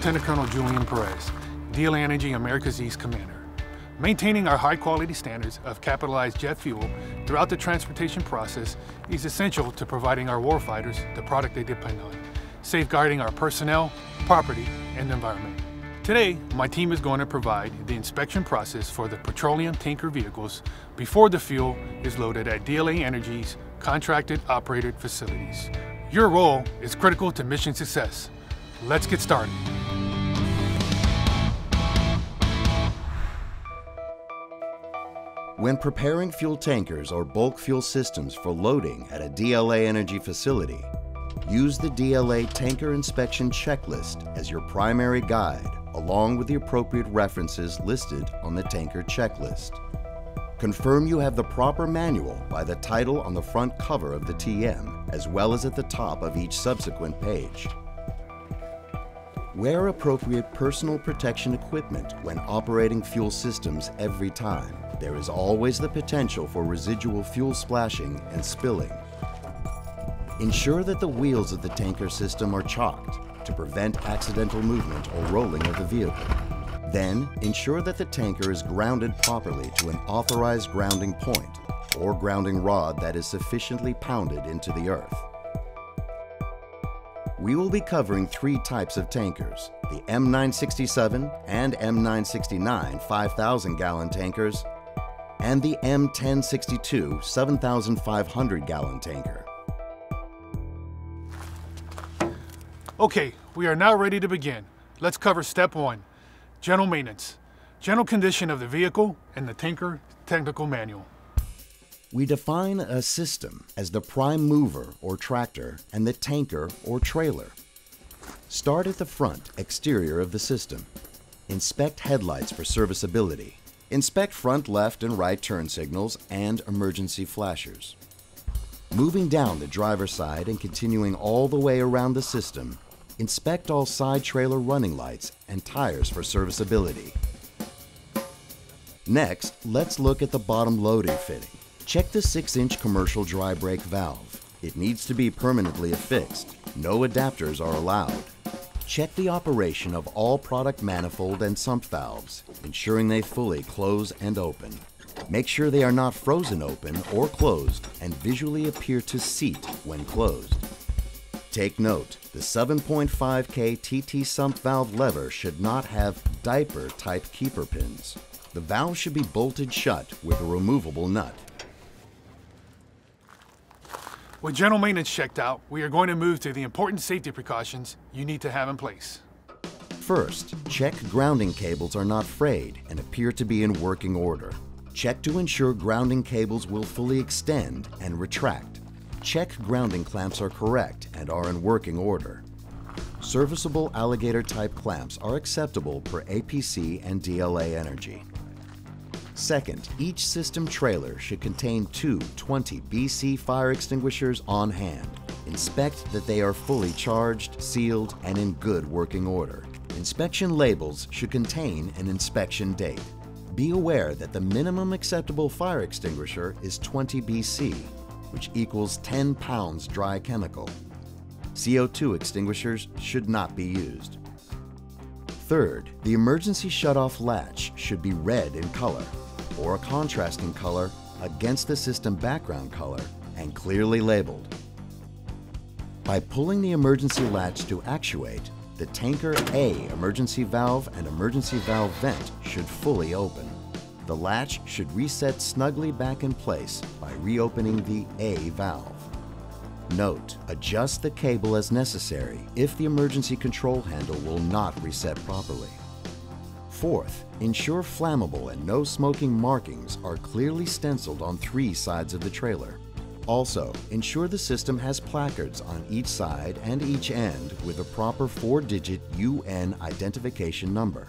Lieutenant Colonel Julian Perez, DLA Energy Americas East Commander. Maintaining our high quality standards of capitalized jet fuel throughout the transportation process is essential to providing our warfighters the product they depend on, safeguarding our personnel, property, and environment. Today, my team is going to provide the inspection process for the petroleum tanker vehicles before the fuel is loaded at DLA Energy's contracted operated facilities. Your role is critical to mission success. Let's get started. When preparing fuel tankers or bulk fuel systems for loading at a DLA Energy facility, use the DLA Tanker Inspection Checklist as your primary guide along with the appropriate references listed on the tanker checklist. Confirm you have the proper manual by the title on the front cover of the TM, as well as at the top of each subsequent page. Wear appropriate personal protection equipment when operating fuel systems every time. There is always the potential for residual fuel splashing and spilling. Ensure that the wheels of the tanker system are chocked to prevent accidental movement or rolling of the vehicle. Then, ensure that the tanker is grounded properly to an authorized grounding point or grounding rod that is sufficiently pounded into the earth. We will be covering three types of tankers, the M967 and M969 5,000 gallon tankers, and the M1062 7,500 gallon tanker. Okay, we are now ready to begin. Let's cover step one, general maintenance, general condition of the vehicle, and the tanker technical manual. We define a system as the prime mover or tractor and the tanker or trailer. Start at the front exterior of the system. Inspect headlights for serviceability. Inspect front left and right turn signals and emergency flashers. Moving down the driver's side and continuing all the way around the system, inspect all side trailer running lights and tires for serviceability. Next, let's look at the bottom loading fitting. Check the 6-inch commercial dry brake valve. It needs to be permanently affixed. No adapters are allowed. Check the operation of all product manifold and sump valves, ensuring they fully close and open. Make sure they are not frozen open or closed and visually appear to seat when closed. Take note, the 7.5K TT sump valve lever should not have diaper type keeper pins. The valve should be bolted shut with a removable nut. With general maintenance checked out, we are going to move to the important safety precautions you need to have in place. First, check grounding cables are not frayed and appear to be in working order. Check to ensure grounding cables will fully extend and retract. Check grounding clamps are correct and are in working order. Serviceable alligator type clamps are acceptable per APC and DLA Energy. Second, each system trailer should contain two 20 BC fire extinguishers on hand. Inspect that they are fully charged, sealed, and in good working order. Inspection labels should contain an inspection date. Be aware that the minimum acceptable fire extinguisher is 20 BC, which equals 10 pounds dry chemical. CO2 extinguishers should not be used. Third, the emergency shutoff latch should be red in color or a contrasting color against the system background color and clearly labeled. By pulling the emergency latch to actuate, the tanker A emergency valve and emergency valve vent should fully open. The latch should reset snugly back in place by reopening the A valve. Note, adjust the cable as necessary if the emergency control handle will not reset properly. Fourth, ensure flammable and no smoking markings are clearly stenciled on three sides of the trailer. Also, ensure the system has placards on each side and each end with a proper four-digit UN identification number.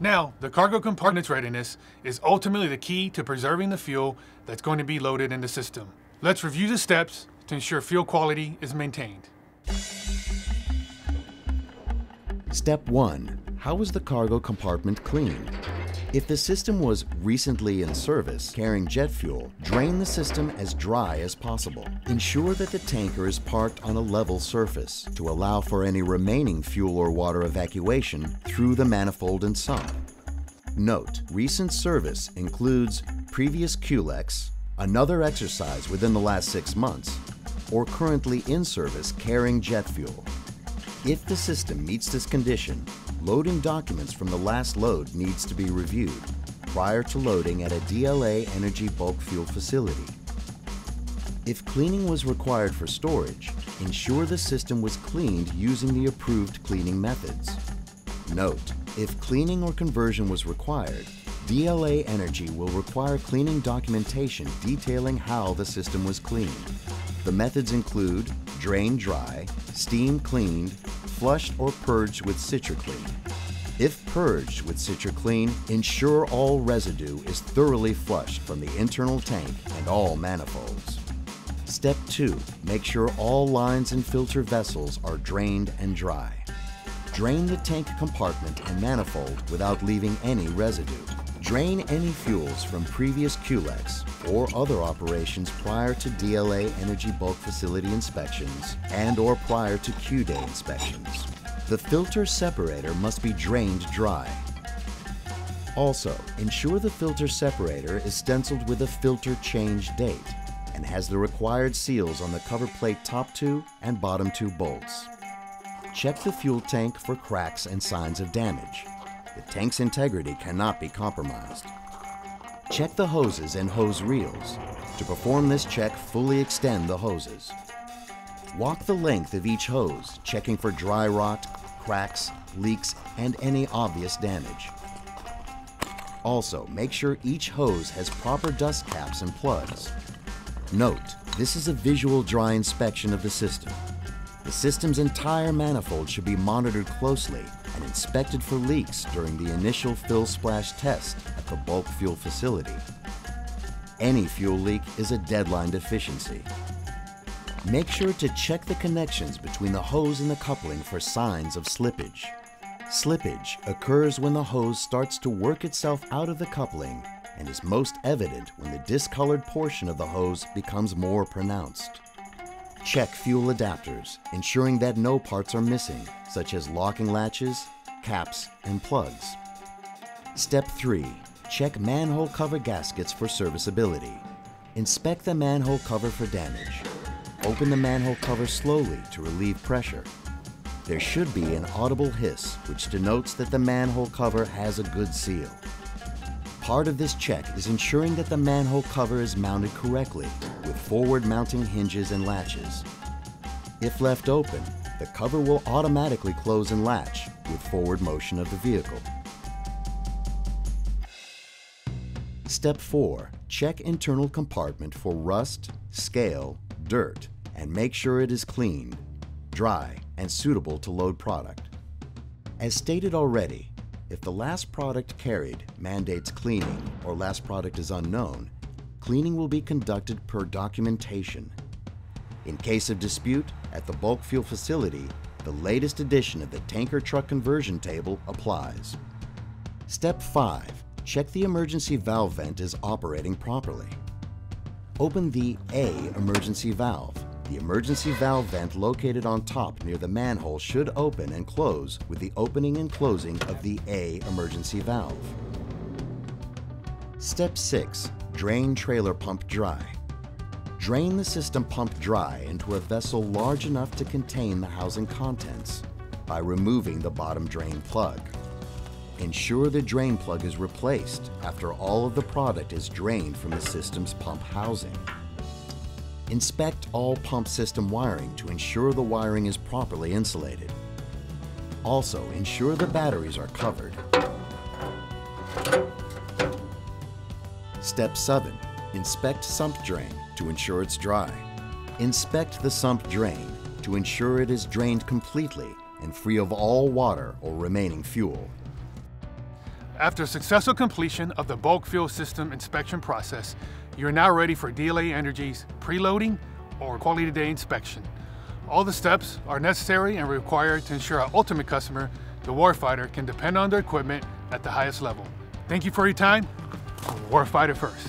Now, the cargo compartment's readiness is ultimately the key to preserving the fuel that's going to be loaded in the system. Let's review the steps to ensure fuel quality is maintained. Step 1. How is the cargo compartment cleaned? If the system was recently in service carrying jet fuel, drain the system as dry as possible. Ensure that the tanker is parked on a level surface to allow for any remaining fuel or water evacuation through the manifold and sump. Note, recent service includes previous QLLEX, another exercise within the last six months, or currently in service carrying jet fuel. If the system meets this condition, loading documents from the last load needs to be reviewed prior to loading at a DLA Energy bulk fuel facility. If cleaning was required for storage, ensure the system was cleaned using the approved cleaning methods. Note, if cleaning or conversion was required, DLA Energy will require cleaning documentation detailing how the system was cleaned. The methods include drain dry, steam cleaned, flushed or purged with CitraClean. If purged with CitraClean, ensure all residue is thoroughly flushed from the internal tank and all manifolds. Step 2. Make sure all lines and filter vessels are drained and dry. Drain the tank compartment and manifold without leaving any residue. Drain any fuels from previous QLLEX or other operations prior to DLA Energy Bulk Facility inspections and or prior to Q-Day inspections. The filter separator must be drained dry. Also, ensure the filter separator is stenciled with a filter change date and has the required seals on the cover plate top two and bottom two bolts. Check the fuel tank for cracks and signs of damage. The tank's integrity cannot be compromised. Check the hoses and hose reels. To perform this check, fully extend the hoses. Walk the length of each hose, checking for dry rot, cracks, leaks, and any obvious damage. Also, make sure each hose has proper dust caps and plugs. Note, this is a visual dry inspection of the system. The system's entire manifold should be monitored closely and inspected for leaks during the initial fill splash test at the bulk fuel facility. Any fuel leak is a deadline deficiency. Make sure to check the connections between the hose and the coupling for signs of slippage. Slippage occurs when the hose starts to work itself out of the coupling and is most evident when the discolored portion of the hose becomes more pronounced. Check fuel adapters, ensuring that no parts are missing, such as locking latches, caps, and plugs. Step 3. Check manhole cover gaskets for serviceability. Inspect the manhole cover for damage. Open the manhole cover slowly to relieve pressure. There should be an audible hiss which denotes that the manhole cover has a good seal. Part of this check is ensuring that the manhole cover is mounted correctly with forward mounting hinges and latches. If left open, the cover will automatically close and latch with forward motion of the vehicle. Step 4. Check internal compartment for rust, scale, dirt, and make sure it is clean, dry, and suitable to load product. As stated already, if the last product carried mandates cleaning or last product is unknown, cleaning will be conducted per documentation. In case of dispute, at the bulk fuel facility, the latest edition of the tanker truck conversion table applies. Step 5. Check the emergency valve vent is operating properly. Open the A emergency valve. The emergency valve vent located on top near the manhole should open and close with the opening and closing of the A emergency valve. Step 6. Drain trailer pump dry. Drain the system pump dry into a vessel large enough to contain the housing contents by removing the bottom drain plug. Ensure the drain plug is replaced after all of the product is drained from the system's pump housing. Inspect all pump system wiring to ensure the wiring is properly insulated. Also, ensure the batteries are covered. Step 7. Inspect sump drain to ensure it's dry. Inspect the sump drain to ensure it is drained completely and free of all water or remaining fuel. After successful completion of the bulk fuel system inspection process, you're now ready for DLA Energy's preloading or quality day inspection. All the steps are necessary and required to ensure our ultimate customer, the warfighter, can depend on their equipment at the highest level. Thank you for your time. Warfighter first.